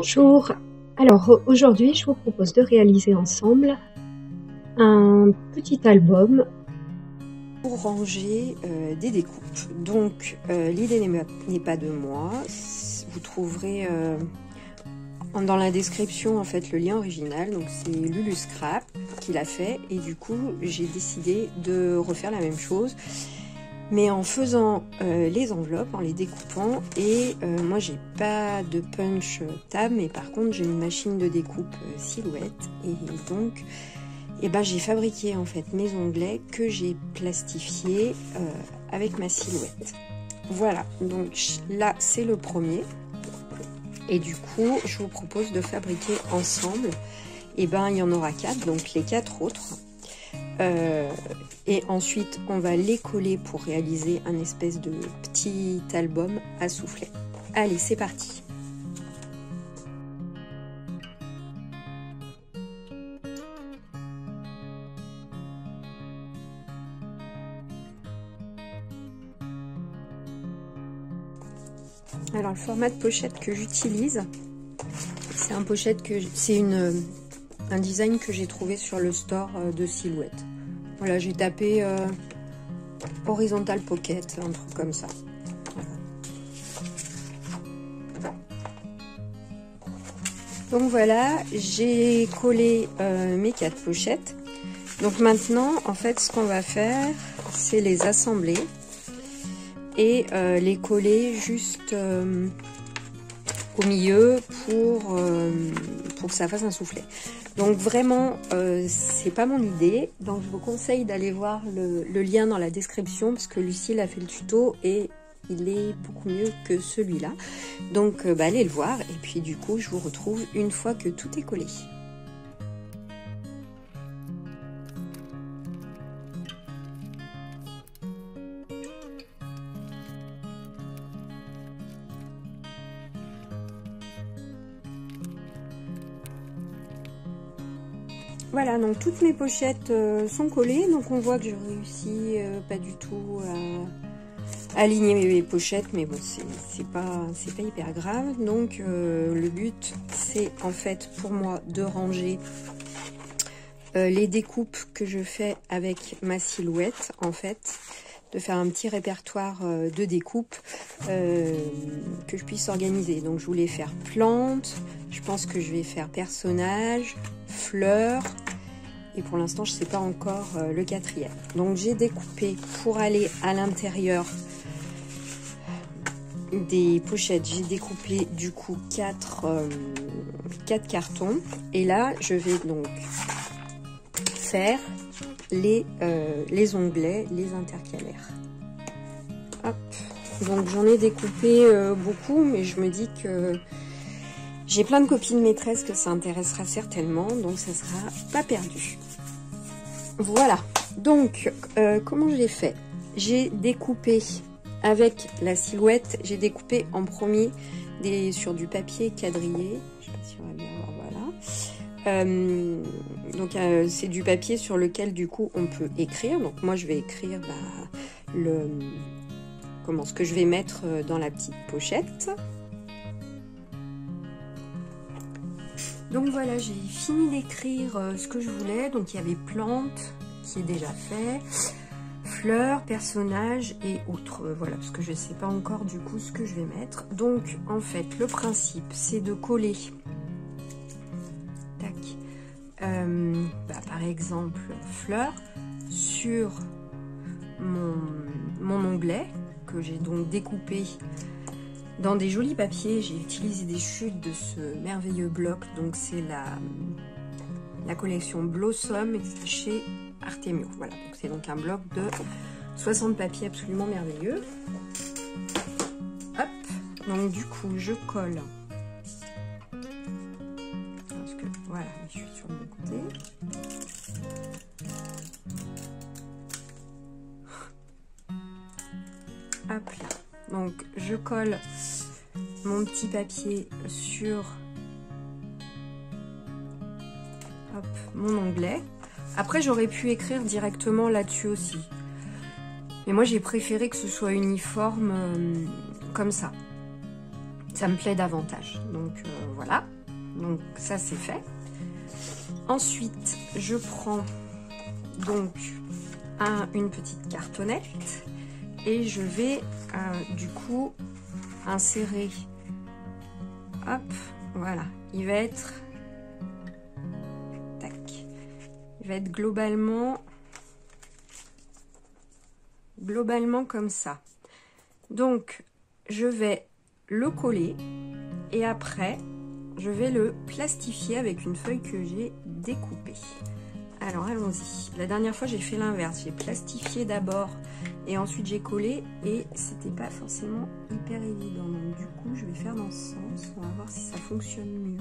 Bonjour, alors aujourd'hui je vous propose de réaliser ensemble un petit album pour ranger euh, des découpes. Donc euh, l'idée n'est pas de moi, vous trouverez euh, dans la description en fait le lien original, donc c'est Lulu Scrap qui l'a fait. Et du coup j'ai décidé de refaire la même chose mais en faisant euh, les enveloppes, en les découpant, et euh, moi j'ai pas de punch tab, mais par contre j'ai une machine de découpe euh, silhouette, et donc eh ben, j'ai fabriqué en fait mes onglets que j'ai plastifiés avec ma silhouette. Voilà, donc là c'est le premier, et du coup je vous propose de fabriquer ensemble, et eh ben il y en aura quatre, donc les quatre autres. Euh, et ensuite, on va les coller pour réaliser un espèce de petit album à souffler. Allez, c'est parti Alors le format de pochette que j'utilise, c'est un pochette que c'est une un design que j'ai trouvé sur le store euh, de Silhouette. Voilà, j'ai tapé euh, horizontal pocket, un truc comme ça. Donc voilà, j'ai collé euh, mes quatre pochettes. Donc maintenant, en fait, ce qu'on va faire, c'est les assembler et les coller juste au milieu pour, pour que ça fasse un soufflet. Donc vraiment, euh, c'est pas mon idée. Donc je vous conseille d'aller voir le, lien dans la description parce que Lucille a fait le tuto et il est beaucoup mieux que celui-là. Donc euh, bah, allez le voir et puis du coup je vous retrouve une fois que tout est collé. Voilà, donc toutes mes pochettes euh, sont collées. Donc on voit que je réussis euh, pas du tout à aligner mes pochettes. Mais bon, c'est pas, pas hyper grave. Donc euh, le but, c'est en fait pour moi de ranger les découpes que je fais avec ma silhouette. En fait, de faire un petit répertoire de découpes que je puisse organiser. Donc je voulais faire plantes, je pense que je vais faire personnage, fleurs. Et pour l'instant, je ne sais pas encore euh, le quatrième. Donc j'ai découpé pour aller à l'intérieur des pochettes. J'ai découpé du coup 4, euh, cartons. Et là, je vais donc faire les, euh, les onglets, les intercalaires. Donc j'en ai découpé beaucoup, mais je me dis que j'ai plein de copines maîtresses que ça intéressera certainement, donc ça sera pas perdu. Voilà, donc euh, comment j'ai fait? J'ai découpé avec la silhouette, j'ai découpé en premier sur du papier quadrillé. Je sais pas si on va bien voir, voilà. Euh, donc euh, c'est du papier sur lequel du coup on peut écrire. Donc moi je vais écrire bah, le, comment, ce que je vais mettre dans la petite pochette. Donc voilà, j'ai fini d'écrire euh, ce que je voulais. Donc il y avait plantes, qui est déjà fait, fleurs, personnages et autres. Euh, voilà, parce que je ne sais pas encore du coup ce que je vais mettre. Donc en fait, le principe, c'est de coller, tac, euh, bah, par exemple, fleurs, sur mon, mon onglet que j'ai donc découpé dans des jolis papiers, j'ai utilisé des chutes de ce merveilleux bloc. Donc c'est la, la collection Blossom chez Artemio. Voilà, donc c'est donc un bloc de 60 papiers absolument merveilleux. Hop, donc du coup je colle. Parce que voilà, je suis sur mon côté. Donc je colle mon petit papier sur mon onglet. Après j'aurais pu écrire directement là-dessus aussi. Mais moi j'ai préféré que ce soit uniforme euh, comme ça. ça me plaît davantage. Donc voilà, donc ça c'est fait. Ensuite, je prends donc une petite cartonnette et je vais du coup insérer, hop, voilà, il va être, tac, il va être globalement, globalement comme ça. Donc, je vais le coller et après, je vais le plastifier avec une feuille que j'ai découpée. Alors allons-y. La dernière fois j'ai fait l'inverse. J'ai plastifié d'abord et ensuite j'ai collé et c'était pas forcément hyper évident. Donc du coup je vais faire dans ce sens. On va voir si ça fonctionne mieux.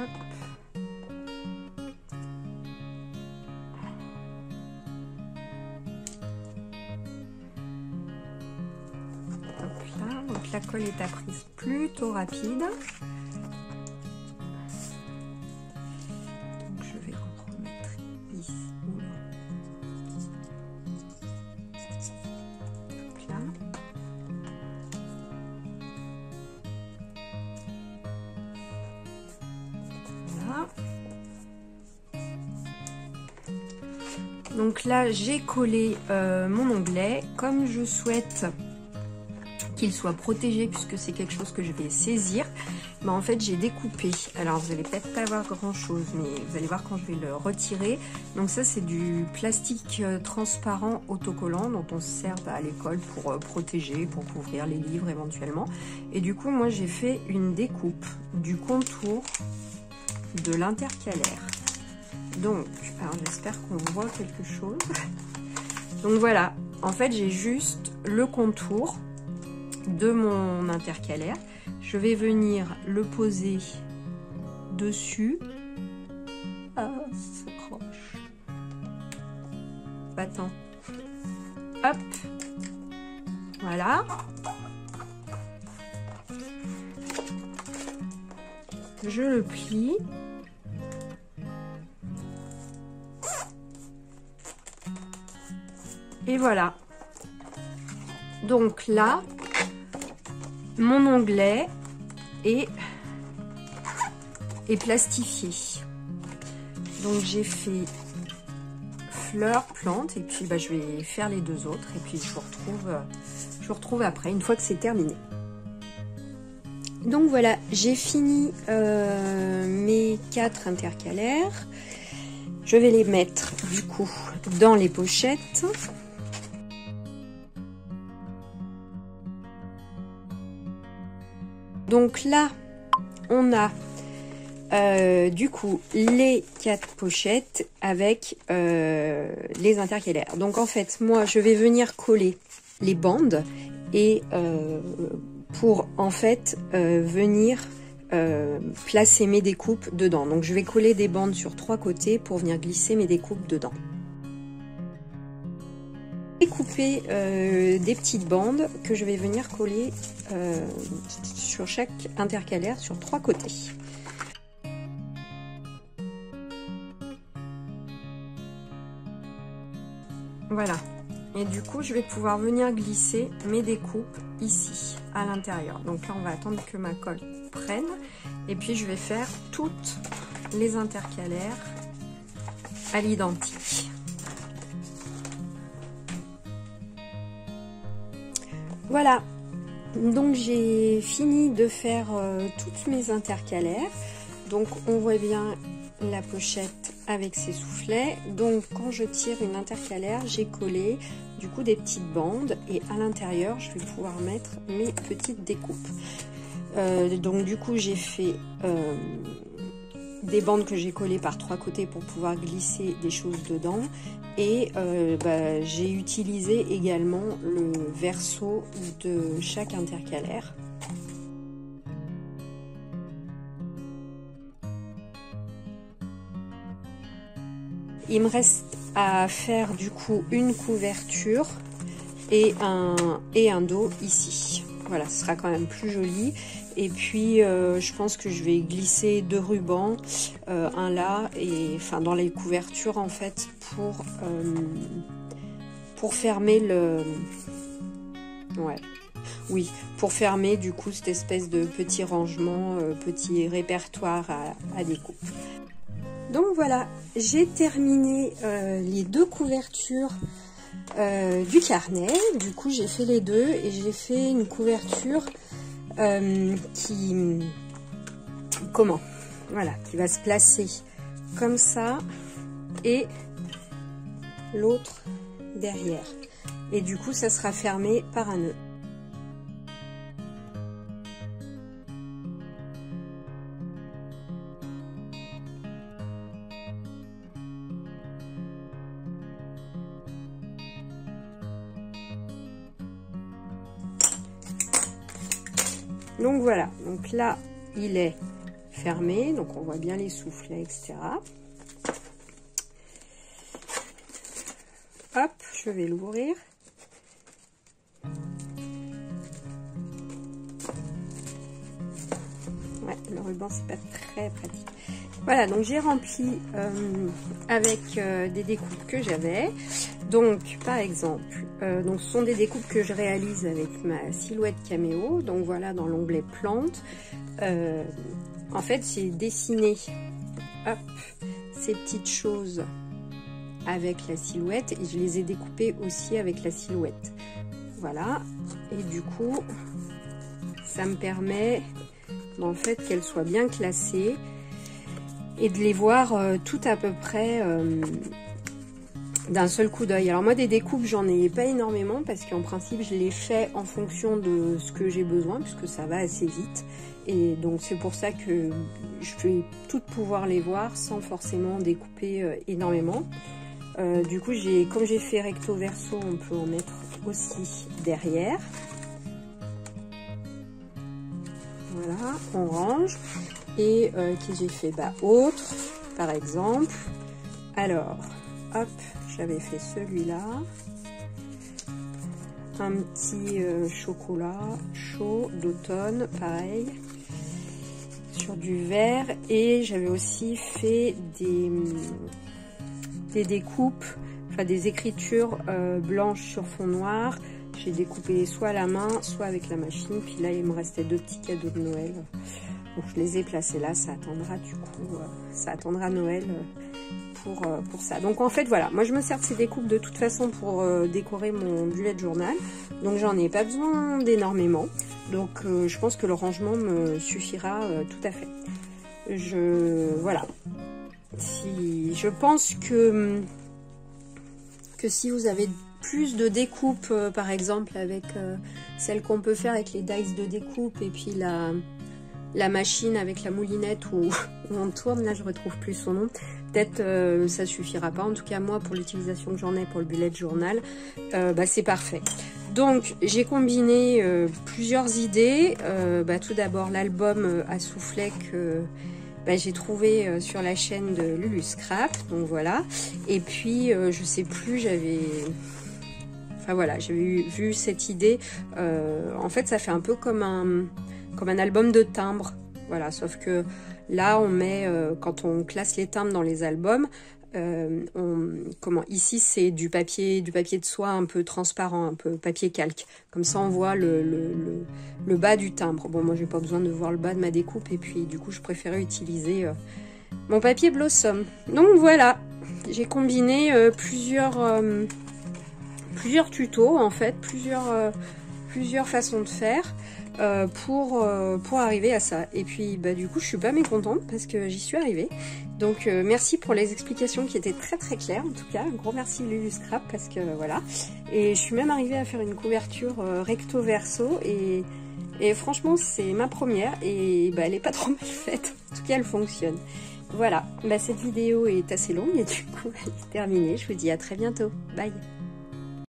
Hop. Donc la colle est à prise plutôt rapide. Donc là, j'ai collé euh, mon onglet. Comme je souhaite qu'il soit protégé puisque c'est quelque chose que je vais saisir, bah en fait j'ai découpé. Alors vous allez peut-être pas voir grand chose, mais vous allez voir quand je vais le retirer. Donc ça c'est du plastique euh, transparent autocollant dont on se sert à l'école pour euh, protéger, pour couvrir les livres éventuellement. Et du coup moi j'ai fait une découpe du contour de l'intercalaire. Donc, j'espère qu'on voit quelque chose. Donc voilà, en fait j'ai juste le contour de mon intercalaire. Je vais venir le poser dessus. Ah, ça croche. Attends. Hop. Voilà. Je le plie. Et voilà. Donc là, mon onglet est, est plastifié. Donc j'ai fait fleurs, plantes et puis bah, je vais faire les deux autres et puis je vous retrouve, je vous retrouve après une fois que c'est terminé. Donc voilà, j'ai fini euh, mes quatre intercalaires. Je vais les mettre du coup dans les pochettes. Donc là, on a euh, du coup les quatre pochettes avec euh, les intercalaires. Donc en fait, moi, je vais venir coller les bandes et euh, pour en fait venir placer mes découpes dedans. Donc je vais coller des bandes sur trois côtés pour venir glisser mes découpes dedans découper euh, des petites bandes que je vais venir coller euh, sur chaque intercalaire sur trois côtés. Voilà. Et du coup, je vais pouvoir venir glisser mes découpes ici, à l'intérieur. Donc là, on va attendre que ma colle prenne. Et puis, je vais faire toutes les intercalaires à l'identique. Voilà, donc j'ai fini de faire euh, toutes mes intercalaires. Donc on voit bien la pochette avec ses soufflets. Donc quand je tire une intercalaire, j'ai collé du coup des petites bandes et à l'intérieur je vais pouvoir mettre mes petites découpes. Euh, donc du coup j'ai fait euh, des bandes que j'ai collées par trois côtés pour pouvoir glisser des choses dedans et euh, bah, j'ai utilisé également le verso de chaque intercalaire. Il me reste à faire du coup une couverture et un, et un dos ici. Voilà, ce sera quand même plus joli. Et puis, euh, je pense que je vais glisser deux rubans, euh, un là, et enfin dans les couvertures en fait, pour, euh, pour fermer le, Ouais. Oui, pour fermer du coup cette espèce de petit rangement, petit répertoire à, découpe. Donc voilà, j'ai terminé les deux couvertures du carnet. Du coup, j'ai fait les deux et j'ai fait une couverture qui... Comment Voilà, qui va se placer comme ça et l'autre derrière. Et du coup, ça sera fermé par un nœud. Voilà, donc là, il est fermé, donc on voit bien les soufflets, etc. Hop, je vais l'ouvrir. Ouais, le ruban, c'est pas très pratique. Voilà, donc j'ai rempli euh, avec euh, des découpes que j'avais. Donc, par exemple, euh, donc ce sont des découpes que je réalise avec ma silhouette caméo. Donc voilà, dans l'onglet plantes. en fait, j'ai dessiné hop, ces petites choses avec la silhouette et je les ai découpées aussi avec la silhouette. Voilà, et du coup, ça me permet en fait qu'elles soient bien classées et de les voir euh, tout à peu près euh, d'un seul coup d'œil. Alors moi des découpes j'en ai pas énormément parce qu'en principe je les fais en fonction de ce que j'ai besoin puisque ça va assez vite et donc c'est pour ça que je vais toutes pouvoir les voir sans forcément découper euh, énormément. du coup j'ai comme j'ai fait recto verso on peut en mettre aussi derrière. Voilà, on range. Et euh, qui j'ai fait Bah, autre, par exemple. Alors, hop, j'avais fait celui-là. Un petit euh, chocolat chaud d'automne, pareil. Sur du vert. Et j'avais aussi fait des, des découpes, enfin des écritures euh, blanches sur fond noir. J'ai découpé soit à la main, soit avec la machine. Puis là, il me restait deux petits cadeaux de Noël. Donc je les ai placés là, ça attendra du coup, euh, ça attendra Noël euh, pour, euh, pour ça. Donc en fait voilà, moi je me sers de ces découpes de toute façon pour décorer mon bullet journal. Donc j'en ai pas besoin d'énormément. Donc je pense que le rangement me suffira tout à fait. Je voilà. Si je pense que que si vous avez plus de découpes, par exemple avec celle qu'on peut faire avec les dice de découpe et puis la, la machine avec la moulinette où, on tourne, là je retrouve plus son nom. Peut-être euh, ça suffira pas, en tout cas moi pour l'utilisation que j'en ai pour le bullet journal, euh, bah, c'est parfait. Donc j'ai combiné euh, plusieurs idées. Bah, tout d'abord l'album à soufflet que bah, j'ai trouvé sur la chaîne de Lulu Scrap, donc voilà. Et puis je sais plus, j'avais... Enfin voilà, j'ai vu cette idée. en fait ça fait un peu comme un comme un album de timbres. Voilà, sauf que là, on met, euh, quand on classe les timbres dans les albums, euh, comment ici c'est du papier du papier de soie un peu transparent un peu papier calque. Comme ça on voit le, le, bas du timbre. Bon moi j'ai pas besoin de voir le bas de ma découpe et puis du coup je préférais utiliser euh, mon papier blossom. Donc voilà. J'ai combiné plusieurs plusieurs tutos en fait plusieurs plusieurs façons de faire euh, pour, euh, pour arriver à ça. Et puis bah, du coup je suis pas mécontente parce que j'y suis arrivée. Donc euh, merci pour les explications qui étaient très très claires en tout cas. Un gros merci Lulu Scrap parce que voilà. Et je suis même arrivée à faire une couverture recto verso et, et franchement c'est ma première et bah, elle est pas trop mal faite. En tout cas elle fonctionne. Voilà, bah, cette vidéo est assez longue et du coup elle est terminée. Je vous dis à très bientôt. Bye